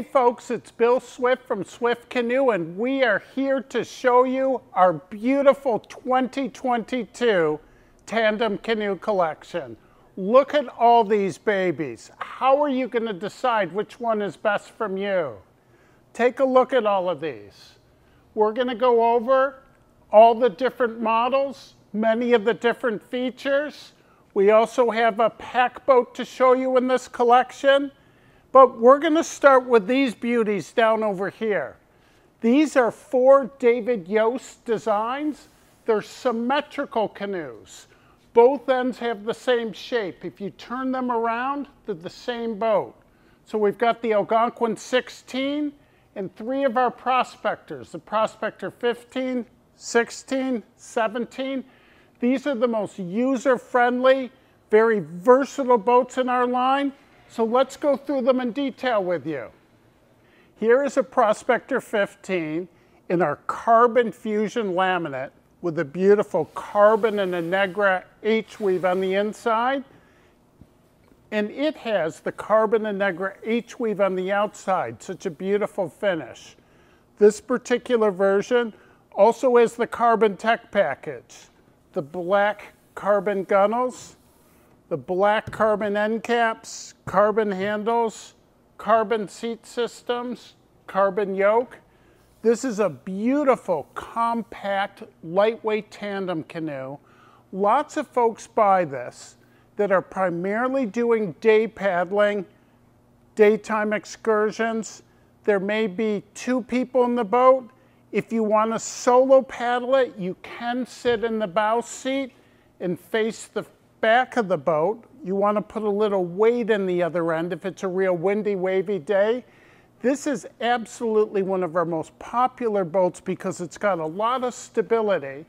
Hey folks, it's Bill Swift from Swift Canoe and we are here to show you our beautiful 2022 Tandem Canoe Collection. Look at all these babies. How are you going to decide which one is best from you? Take a look at all of these. We're going to go over all the different models, many of the different features. We also have a pack boat to show you in this collection. But we're going to start with these beauties down over here. These are four David Yost designs. They're symmetrical canoes. Both ends have the same shape. If you turn them around, they're the same boat. So we've got the Algonquin 16 and three of our prospectors, the Prospector 15, 16, 17. These are the most user-friendly, very versatile boats in our line. So let's go through them in detail with you. Here is a Prospector 15 in our carbon fusion laminate with a beautiful carbon and Innegra H-weave on the inside. And it has the carbon and Innegra H-weave on the outside, such a beautiful finish. This particular version also has the carbon tech package, the black carbon gunnels, the black carbon end caps, carbon handles, carbon seat systems, carbon yoke. This is a beautiful, compact, lightweight tandem canoe. Lots of folks buy this that are primarily doing day paddling, daytime excursions. There may be two people in the boat. If you want to solo paddle it, you can sit in the bow seat and face the back of the boat, you want to put a little weight in the other end if it's a real windy, wavy day. This is absolutely one of our most popular boats because it's got a lot of stability,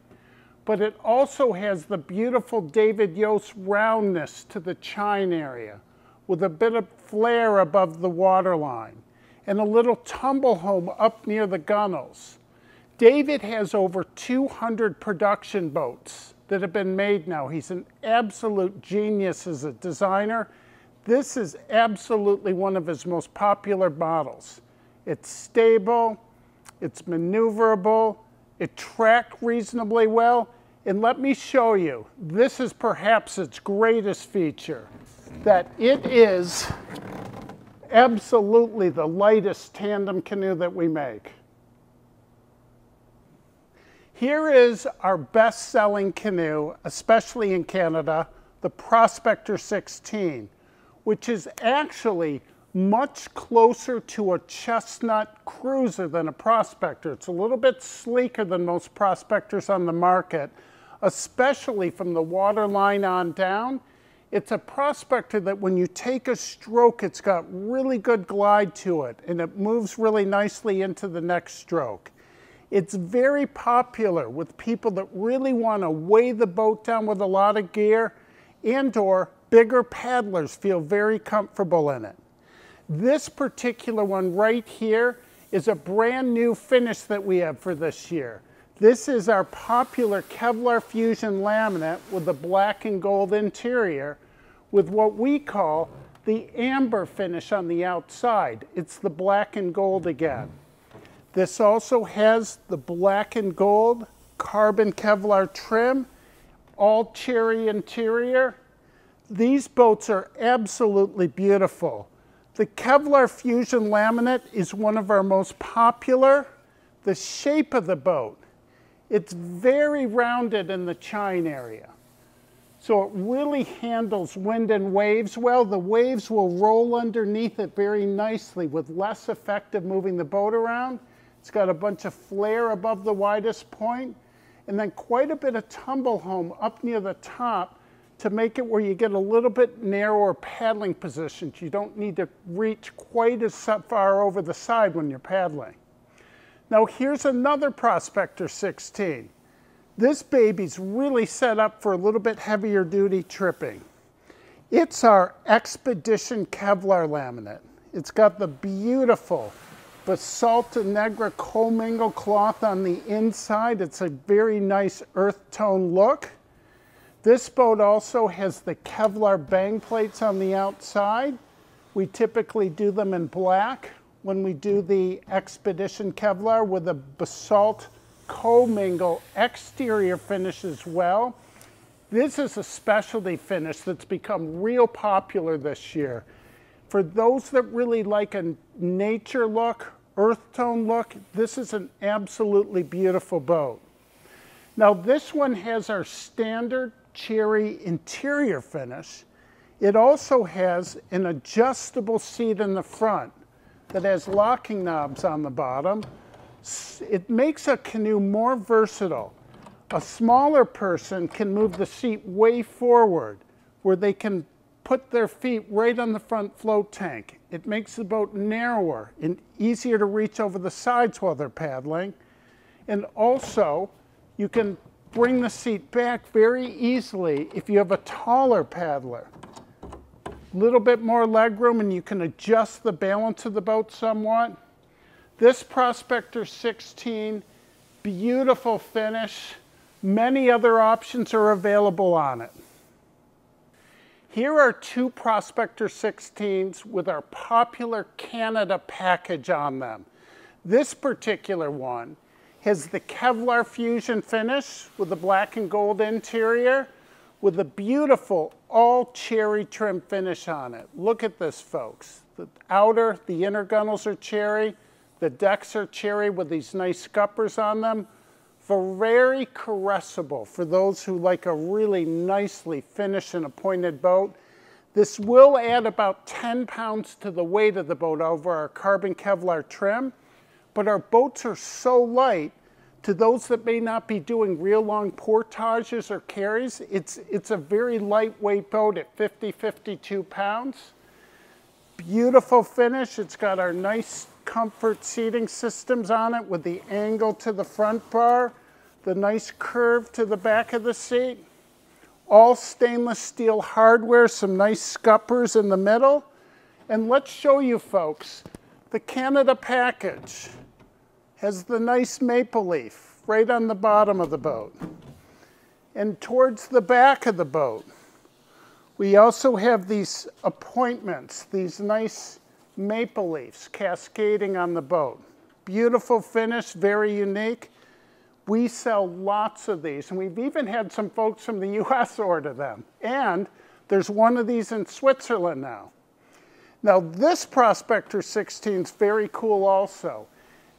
but it also has the beautiful David Yost roundness to the chine area with a bit of flare above the waterline and a little tumble home up near the gunnels. David has over 200 production boats that have been made now. He's an absolute genius as a designer. This is absolutely one of his most popular models. It's stable, it's maneuverable, it tracked reasonably well, and let me show you, this is perhaps its greatest feature, that it is absolutely the lightest tandem canoe that we make. Here is our best-selling canoe, especially in Canada, the Prospector 16, which is actually much closer to a chestnut cruiser than a prospector. It's a little bit sleeker than most prospectors on the market, especially from the waterline on down. It's a prospector that when you take a stroke, it's got really good glide to it, and it moves really nicely into the next stroke. It's very popular with people that really want to weigh the boat down with a lot of gear and or bigger paddlers feel very comfortable in it. This particular one right here is a brand new finish that we have for this year. This is our popular Kevlar Fusion laminate with the black and gold interior with what we call the amber finish on the outside. It's the black and gold again. This also has the black and gold carbon Kevlar trim, all cherry interior. These boats are absolutely beautiful. The Kevlar Fusion laminate is one of our most popular. The shape of the boat, it's very rounded in the chine area. So it really handles wind and waves well. The waves will roll underneath it very nicely with less effect of moving the boat around. It's got a bunch of flare above the widest point, and then quite a bit of tumble home up near the top to make it where you get a little bit narrower paddling positions. You don't need to reach quite as far over the side when you're paddling. Now here's another Prospector 16. This baby's really set up for a little bit heavier duty tripping. It's our Expedition Kevlar laminate. It's got the beautiful Basalt Innegra commingle cloth on the inside. It's a very nice earth tone look. This boat also has the Kevlar bang plates on the outside. We typically do them in black when we do the Expedition Kevlar with a basalt commingle exterior finish as well. This is a specialty finish that's become real popular this year. For those that really like a nature look, earth tone look, this is an absolutely beautiful boat. Now this one has our standard cherry interior finish. It also has an adjustable seat in the front that has locking knobs on the bottom. It makes a canoe more versatile a smaller person can move the seat way forward where they can put their feet right on the front float tank. It makes the boat narrower and easier to reach over the sides while they're paddling. And also, you can bring the seat back very easily if you have a taller paddler. A little bit more leg room and you can adjust the balance of the boat somewhat. This Prospector 16, beautiful finish. Many other options are available on it. Here are two Prospector 16s with our popular Canada package on them. This particular one has the Kevlar Fusion finish with the black and gold interior with a beautiful all cherry trim finish on it. Look at this, folks. The outer, the inner gunnels are cherry. The decks are cherry with these nice scuppers on them very caressable for those who like a really nicely finished and appointed boat. This will add about 10 pounds to the weight of the boat over our carbon Kevlar trim, but our boats are so light to those that may not be doing real long portages or carries, it's, it's a very lightweight boat at 50, 52 pounds. Beautiful finish. It's got our nice comfort seating systems on it with the angle to the front bar, the nice curve to the back of the seat, all stainless steel hardware, some nice scuppers in the middle. And let's show you folks, the Canada package has the nice maple leaf right on the bottom of the boat. And towards the back of the boat, we also have these appointments, these nice maple leaves cascading on the boat. Beautiful finish, very unique. We sell lots of these, and we've even had some folks from the US order them. And there's one of these in Switzerland now. Now, this Prospector 16 is very cool also.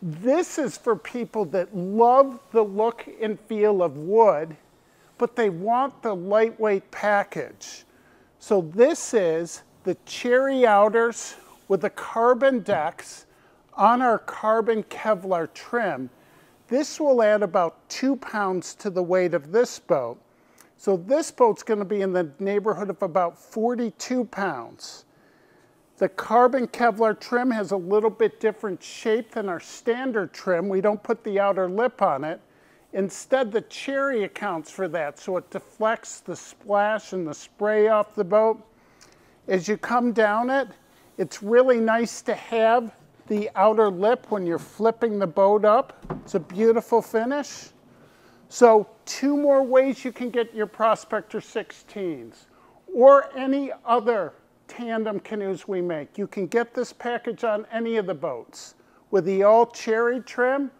This is for people that love the look and feel of wood, but they want the lightweight package. So this is the cherry outers with the carbon decks on our carbon Kevlar trim. This will add about two pounds to the weight of this boat. So this boat's gonna be in the neighborhood of about 42 pounds. The carbon Kevlar trim has a little bit different shape than our standard trim. We don't put the outer lip on it. Instead, the cherry accounts for that, so it deflects the splash and the spray off the boat. As you come down it, it's really nice to have the outer lip when you're flipping the boat up. It's a beautiful finish. So two more ways you can get your Prospector 16s or any other tandem canoes we make. You can get this package on any of the boats with the all cherry trim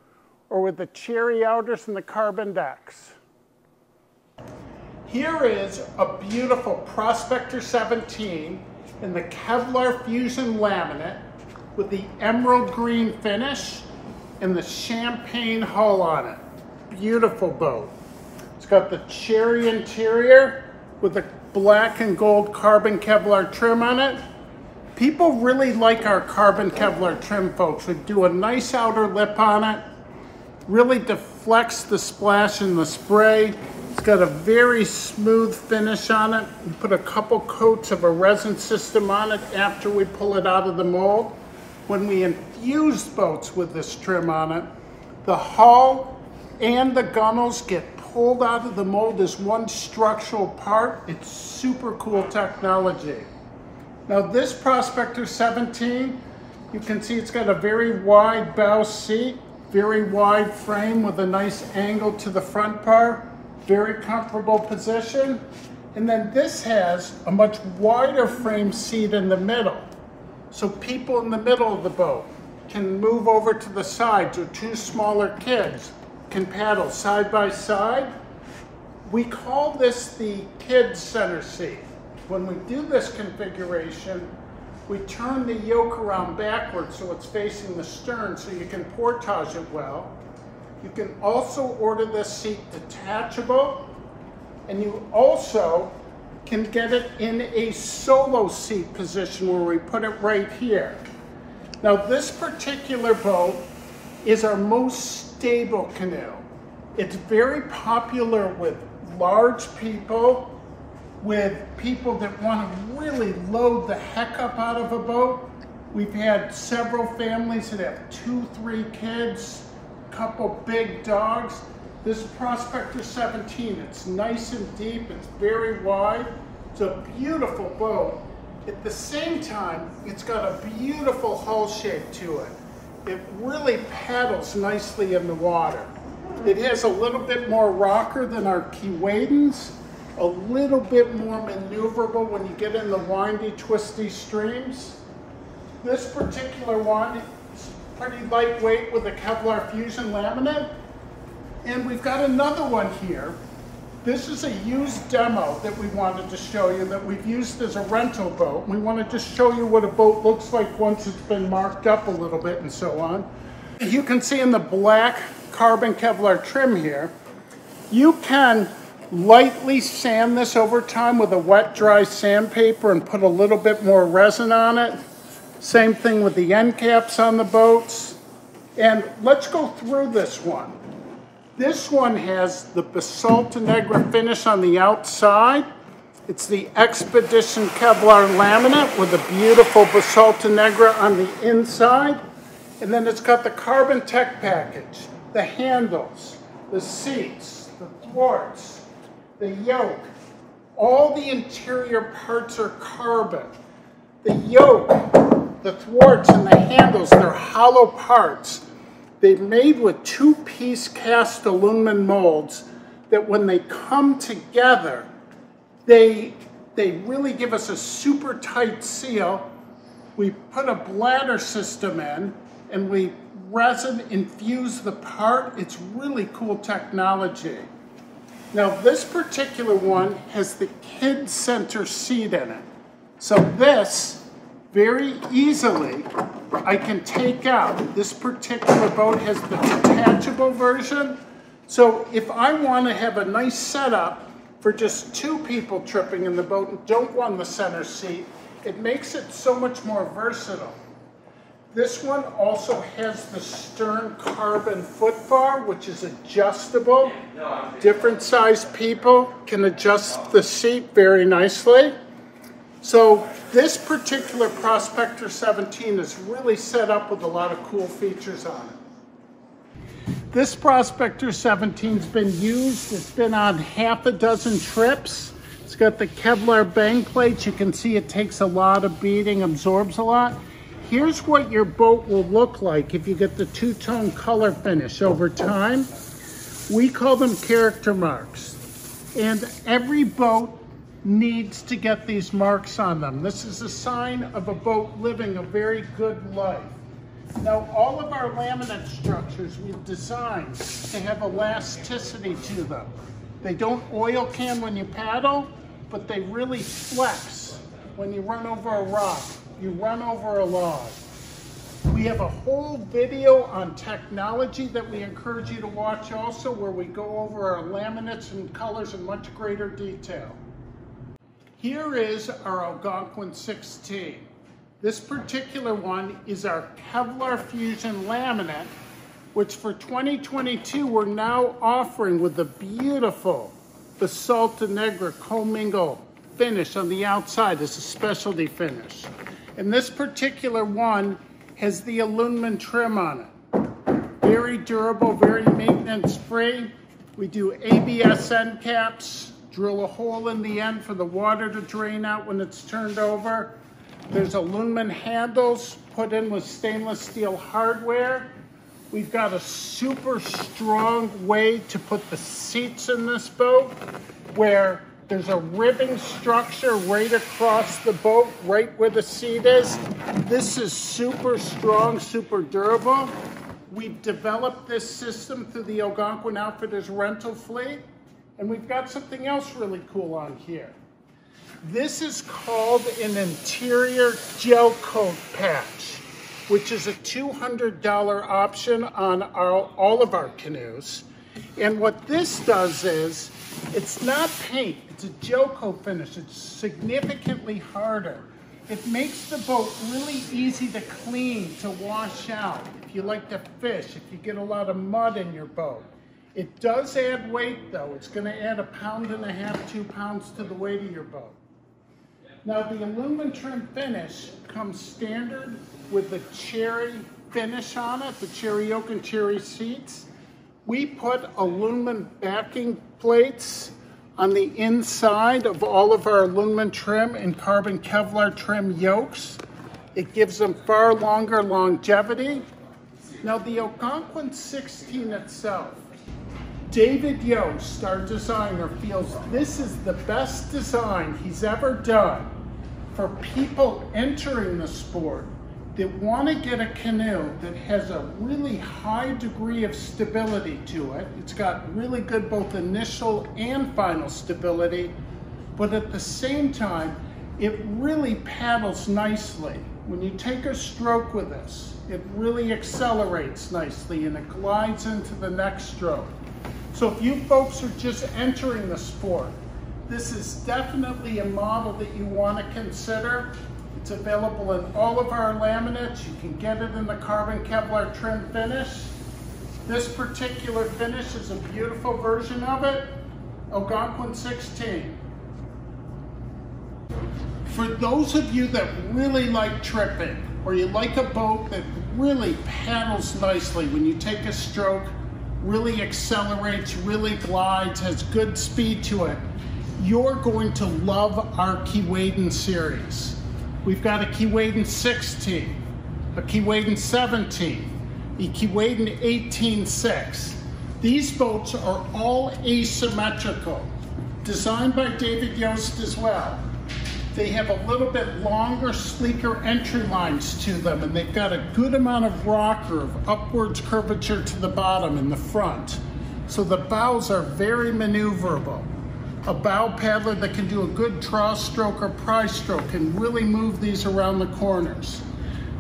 or with the cherry outers and the carbon decks. Here is a beautiful Prospector 17 in the Kevlar Fusion laminate with the emerald green finish and the champagne hull on it. Beautiful boat. It's got the cherry interior with the black and gold carbon Kevlar trim on it. People really like our carbon Kevlar trim, folks. We do a nice outer lip on it. Really deflects the splash and the spray. It's got a very smooth finish on it. We put a couple coats of a resin system on it after we pull it out of the mold. When we infuse boats with this trim on it, the hull and the gunnels get pulled out of the mold as one structural part. It's super cool technology. Now this Prospector 17, you can see it's got a very wide bow seat, very wide frame with a nice angle to the front part very comfortable position. And then this has a much wider frame seat in the middle. So people in the middle of the boat can move over to the sides or two smaller kids can paddle side by side. We call this the kids center seat. When we do this configuration, we turn the yoke around backwards so it's facing the stern so you can portage it well. You can also order this seat detachable and you also can get it in a solo seat position where we put it right here. Now this particular boat is our most stable canoe. It's very popular with large people, with people that want to really load the heck up out of a boat. We've had several families that have two, three kids, couple big dogs. This Prospector 17, it's nice and deep, it's very wide. It's a beautiful boat. At the same time, it's got a beautiful hull shape to it. It really paddles nicely in the water. It has a little bit more rocker than our Keewaydins, a little bit more maneuverable when you get in the windy, twisty streams. This particular one pretty lightweight with a Kevlar Fusion laminate. And we've got another one here. This is a used demo that we wanted to show you that we've used as a rental boat. We want to just show you what a boat looks like once it's been marked up a little bit and so on. You can see in the black carbon Kevlar trim here, you can lightly sand this over time with a wet dry sandpaper and put a little bit more resin on it. Same thing with the end caps on the boats. And let's go through this one. This one has the Basalt Innegra finish on the outside. It's the Expedition Kevlar laminate with a beautiful Basalt Innegra on the inside. And then it's got the Carbon Tech package, the handles, the seats, the thwarts, the yoke. All the interior parts are carbon. The yoke, the thwarts, and the handles, they're hollow parts. They're made with two-piece cast aluminum molds that when they come together, they, they really give us a super tight seal. We put a bladder system in and we resin infuse the part. It's really cool technology. Now this particular one has the kid center seat in it. So this very easily I can take out. This particular boat has the detachable version. So if I want to have a nice setup for just two people tripping in the boat and don't want the center seat, it makes it so much more versatile. This one also has the stern carbon foot bar, which is adjustable. Different size people can adjust the seat very nicely. So this particular Prospector 17 is really set up with a lot of cool features on it. This Prospector 17's been used. It's been on half a dozen trips. It's got the Kevlar bang plates. You can see it takes a lot of beating, absorbs a lot. Here's what your boat will look like if you get the two-tone color finish over time. We call them character marks. And every boat needs to get these marks on them. This is a sign of a boat living a very good life. Now, all of our laminate structures we've designed to have elasticity to them. They don't oil can when you paddle, but they really flex when you run over a rock, you run over a log. We have a whole video on technology that we encourage you to watch also where we go over our laminates and colors in much greater detail. Here is our Algonquin 16. This particular one is our Kevlar Fusion laminate, which for 2022 we're now offering with the beautiful Basalt Innegra commingle finish on the outside. It's a specialty finish. And this particular one has the aluminum trim on it. Very durable, very maintenance free. We do ABS end caps, drill a hole in the end for the water to drain out when it's turned over. There's aluminum handles put in with stainless steel hardware. We've got a super strong way to put the seats in this boat where There's a ribbing structure right across the boat, right where the seat is. This is super strong, super durable. We've developed this system through the Algonquin Outfitters rental fleet, and we've got something else really cool on here. This is called an interior gel coat patch, which is a $200 option on our, all of our canoes. And what this does is, it's not paint, it's a gel coat finish. It's significantly harder. It makes the boat really easy to clean, to wash out. If you like to fish, if you get a lot of mud in your boat. It does add weight though. It's gonna add a pound and a half, two pounds to the weight of your boat. Now the aluminum trim finish comes standard with the cherry finish on it, the cherry oak and cherry seats. We put aluminum backing plates on the inside of all of our aluminum trim and carbon Kevlar trim yokes. It gives them far longer longevity. Now the Algonquin 16 itself, David Yost, our designer, feels this is the best design he's ever done for people entering the sport that want to get a canoe that has a really high degree of stability to it. It's got really good both initial and final stability, but at the same time, it really paddles nicely. When you take a stroke with this, it really accelerates nicely and it glides into the next stroke. So if you folks are just entering the sport, this is definitely a model that you want to consider. It's available in all of our laminates. You can get it in the carbon Kevlar trim finish. This particular finish is a beautiful version of it, Algonquin 16. For those of you that really like tripping, or you like a boat that really paddles nicely when you take a stroke, really accelerates, really glides, has good speed to it, you're going to love our Keewaydin series. We've got a Keewaydin 16, a Keewaydin 17, a Keewaydin 18.6. These boats are all asymmetrical, designed by David Yost as well. They have a little bit longer, sleeker entry lines to them, and they've got a good amount of rocker, of upwards curvature to the bottom in the front. So the bows are very maneuverable a bow paddler that can do a good trough stroke or pry stroke can really move these around the corners.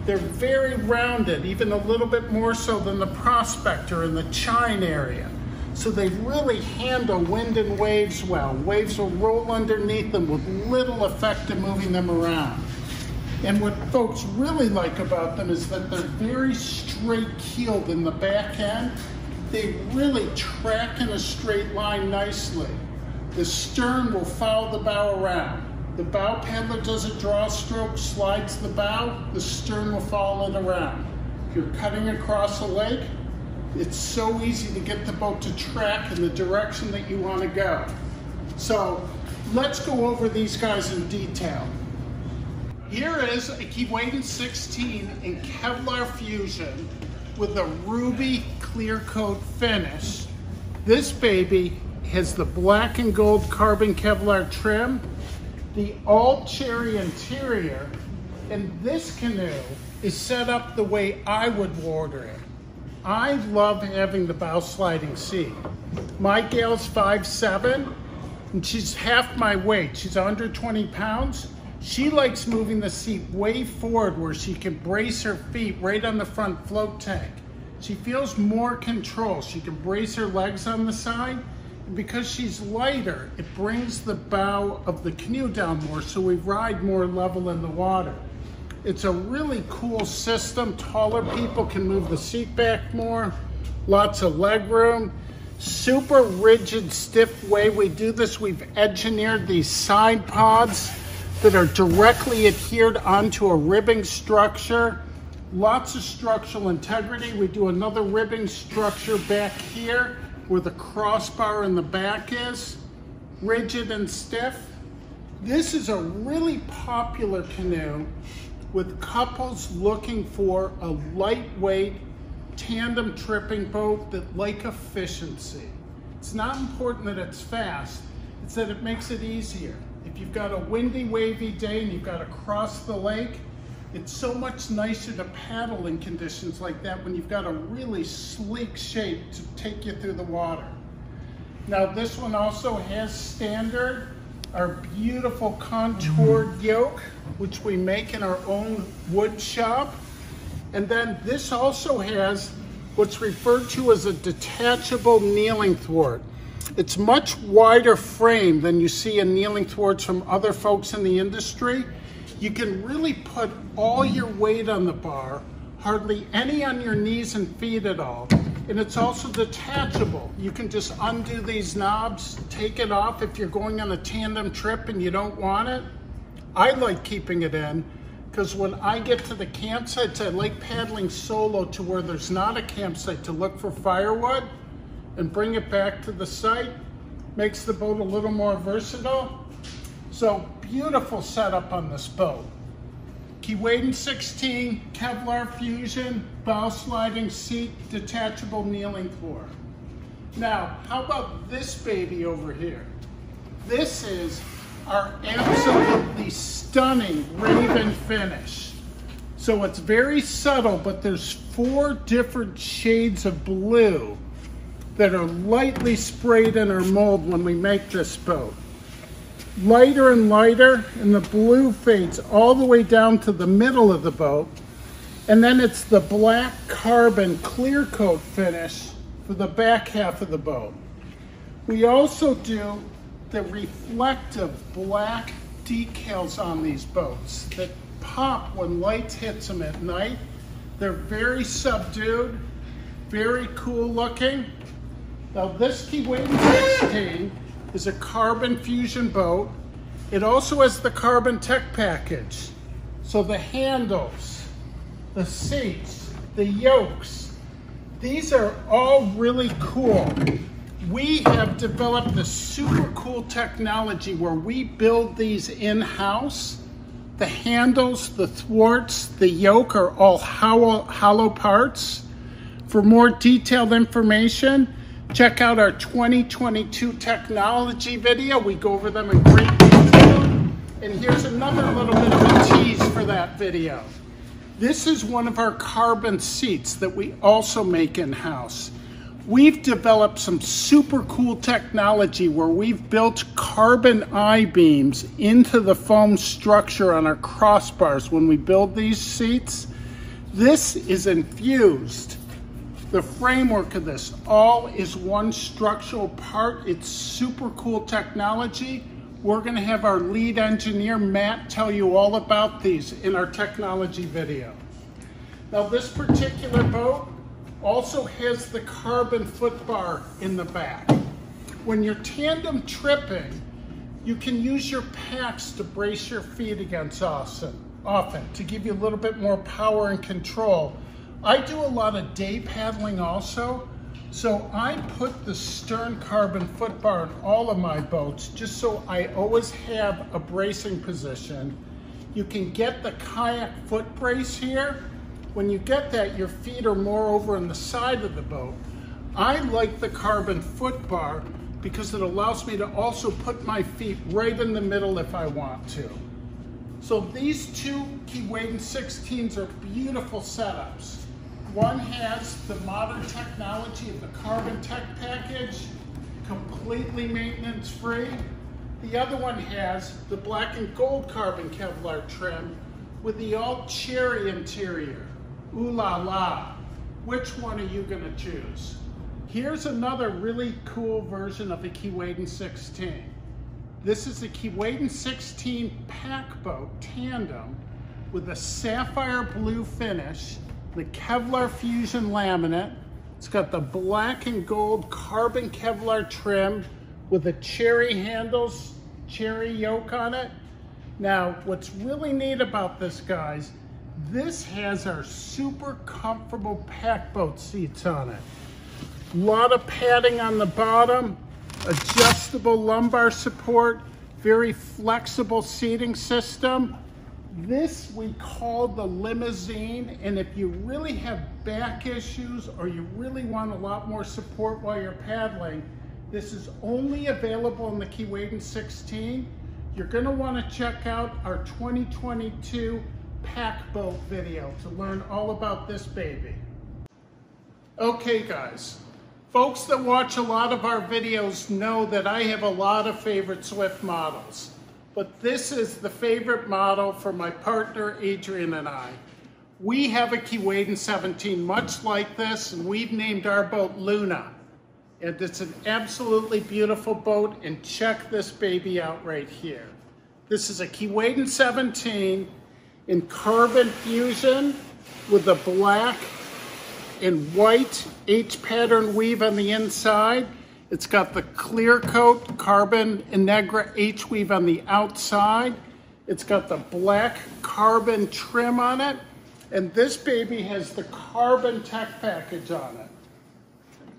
They're very rounded, even a little bit more so than the Prospector in the chine area. So they really handle wind and waves well. Waves will roll underneath them with little effect in moving them around. And what folks really like about them is that they're very straight keeled in the back end. They really track in a straight line nicely. The stern will follow the bow around. The bow paddler does a draw stroke, slides the bow, the stern will follow it around. If you're cutting across a lake, it's so easy to get the boat to track in the direction that you want to go. So let's go over these guys in detail. Here is a Keewaydin 16 in Kevlar Fusion with a ruby clear coat finish. This baby has the black and gold carbon Kevlar trim, the all cherry interior, and this canoe is set up the way I would order it. I love having the bow sliding seat. My gal's 5'7", and she's half my weight. She's 120 pounds. She likes moving the seat way forward where she can brace her feet right on the front float tank. She feels more control. She can brace her legs on the side And because she's lighter, it brings the bow of the canoe down more so we ride more level in the water. It's a really cool system. Taller people can move the seat back more. Lots of leg room. Super rigid, stiff way we do this. We've engineered these side pods that are directly adhered onto a ribbing structure. Lots of structural integrity. We do another ribbing structure back here where the crossbar in the back is, rigid and stiff. This is a really popular canoe with couples looking for a lightweight tandem tripping boat that like efficiency. It's not important that it's fast. it's that it makes it easier. If you've got a windy, wavy day and you've got to cross the lake, it's so much nicer to paddle in conditions like that when you've got a really sleek shape to take you through the water. Now this one also has standard, our beautiful contoured mm-hmm. yoke, which we make in our own wood shop. And then this also has what's referred to as a detachable kneeling thwart. It's much wider frame than you see in kneeling thwarts from other folks in the industry. You can really put all your weight on the bar, hardly any on your knees and feet at all. And it's also detachable. You can just undo these knobs, take it off if you're going on a tandem trip and you don't want it. I like keeping it in because when I get to the campsites, I like paddling solo to where there's not a campsite to look for firewood and bring it back to the site. Makes the boat a little more versatile. So beautiful setup on this boat. Keewaydin 16, Kevlar Fusion, bow sliding seat, detachable kneeling floor. Now, how about this baby over here? This is our absolutely stunning Raven finish. So it's very subtle, but there's four different shades of blue that are lightly sprayed in our mold when we make this boat. Lighter and lighter, and the blue fades all the way down to the middle of the boat. And then it's the black carbon clear coat finish for the back half of the boat. We also do the reflective black decals on these boats that pop when light hits them at night. They're very subdued, very cool looking. Now this Keewaydin 16 is a carbon fusion boat. It also has the carbon tech package. So the handles, the seats, the yokes, these are all really cool we have developed this super cool technology where we build these in-house. The handles, the thwarts, the yoke are all hollow, hollow parts. For more detailed information, check out our 2022 technology video. We go over them in great detail. And here's another little bit of a tease for that video. This is one of our carbon seats that we also make in-house. We've developed some super cool technology where we've built carbon I-beams into the foam structure on our crossbars when we build these seats. This is infused. The framework of this all is one structural part. It's super cool technology. We're gonna have our lead engineer, Matt, tell you all about these in our technology video. Now this particular boat also has the carbon foot bar in the back. When you're tandem tripping, you can use your packs to brace your feet against often, often to give you a little bit more power and control. I do a lot of day paddling also, so I put the stern carbon foot bar in all of my boats just so I always have a bracing position. You can get the kayak foot brace here, when you get that, your feet are more over on the side of the boat. I like the carbon foot bar because it allows me to also put my feet right in the middle if I want to. So these two Keewaydin 16s are beautiful setups. One has the modern technology of the Carbon Tech package, completely maintenance free. The other one has the black and gold carbon Kevlar trim with the all cherry interior. Ooh la la. Which one are you gonna choose? Here's another really cool version of the Keewaydin 16. This is the Keewaydin 16 pack boat tandem with a sapphire blue finish, the Kevlar Fusion laminate. It's got the black and gold carbon Kevlar trim with the cherry handles, cherry yoke on it. Now, what's really neat about this, guys, this has our super comfortable pack boat seats on it. A lot of padding on the bottom, adjustable lumbar support, very flexible seating system. This we call the limousine, and if you really have back issues or you really want a lot more support while you're paddling, This is only available in the Keewaydin 16. You're gonna wanna check out our 2022 pack boat video to learn all about this baby. Okay guys, folks that watch a lot of our videos know that I have a lot of favorite Swift models, but this is the favorite model for my partner Adrian and I. We have a Keewaydin 17 much like this and we've named our boat Luna. And it's an absolutely beautiful boat and check this baby out right here. This is a Keewaydin 17 in carbon fusion with a black and white H pattern weave on the inside. It's got the clear coat carbon Innegra H weave on the outside. It's got the black carbon trim on it. And this baby has the carbon tech package on it.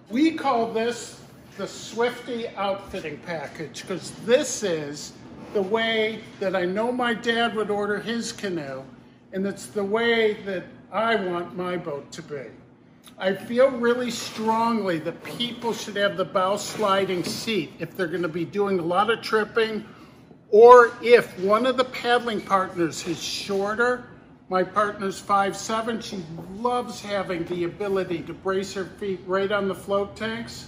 We call this the Swifty outfitting package because this is the way that I know my dad would order his canoe and it's the way that I want my boat to be. I feel really strongly that people should have the bow sliding seat if they're going to be doing a lot of tripping or if one of the paddling partners is shorter my partner's five seven. She loves having the ability to brace her feet right on the float tanks.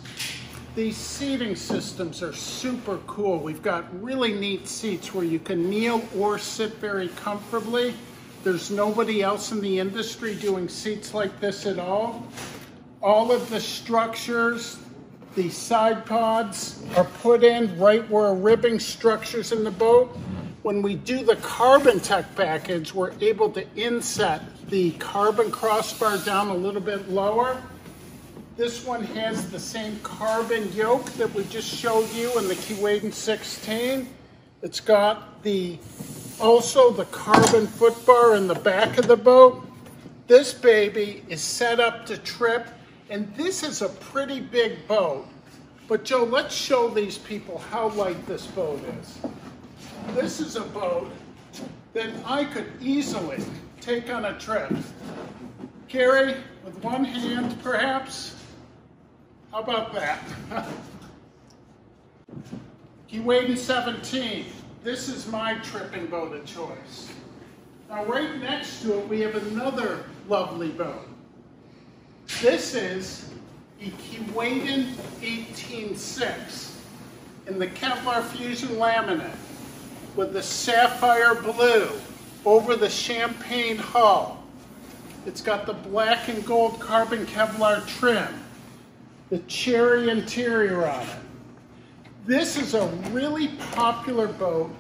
These seating systems are super cool. We've got really neat seats where you can kneel or sit very comfortably. There's nobody else in the industry doing seats like this at all. All of the structures, the side pods are put in right where a ribbing structures in the boat when we do the carbon tech package, we're able to inset the carbon crossbar down a little bit lower. This one has the same carbon yoke that we just showed you in the Keewaydin 16. It's got the also the carbon foot bar in the back of the boat. This baby is set up to trip, and this is a pretty big boat. But Joe, let's show these people how light this boat is. This is a boat that I could easily take on a trip. Carry with one hand, perhaps. How about that? Keewaydin 17. This is my tripping boat of choice. Now right next to it, we have another lovely boat. This is a Keewaydin 18.6 in the Kevlar Fusion laminate with the sapphire blue over the champagne hull. It's got the black and gold carbon Kevlar trim, the cherry interior on it. This is a really popular boat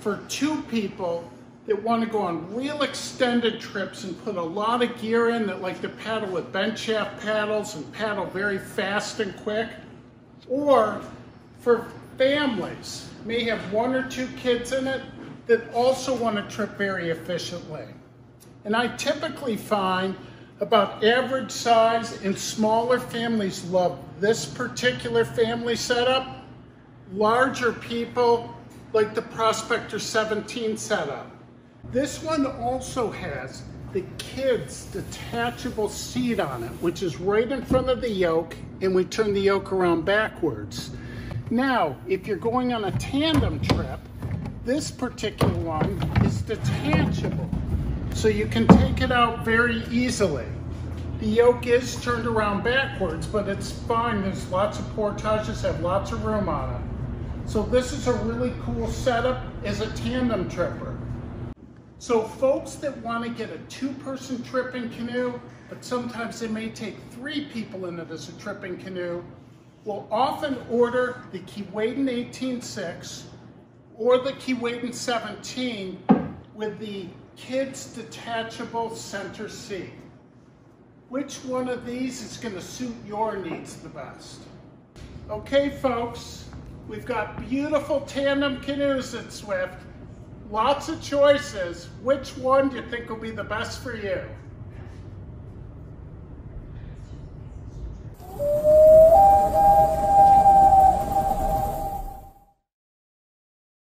for two people that want to go on real extended trips and put a lot of gear in that like to paddle with bent shaft paddles and paddle very fast and quick. Or for families may have one or two kids in it that also want to trip very efficiently. And I typically find about average size and smaller families love this particular family setup. Larger people like the Prospector 17 setup. This one also has the kids detachable seat on it, which is right in front of the yoke, and we turn the yoke around backwards. Now, if you're going on a tandem trip, this particular one is detachable. So you can take it out very easily. The yoke is turned around backwards, but it's fine. There's lots of portages, have lots of room on it. So this is a really cool setup as a tandem tripper. So folks that want to get a two-person tripping canoe, but sometimes they may take three people in it as a tripping canoe, will often order the Keewaydin 18.6 or the Keewaydin 17 with the kids detachable center seat. Which one of these is going to suit your needs the best? Okay, folks, We've got beautiful tandem canoes at Swift. Lots of choices. Which one do you think will be the best for you? you.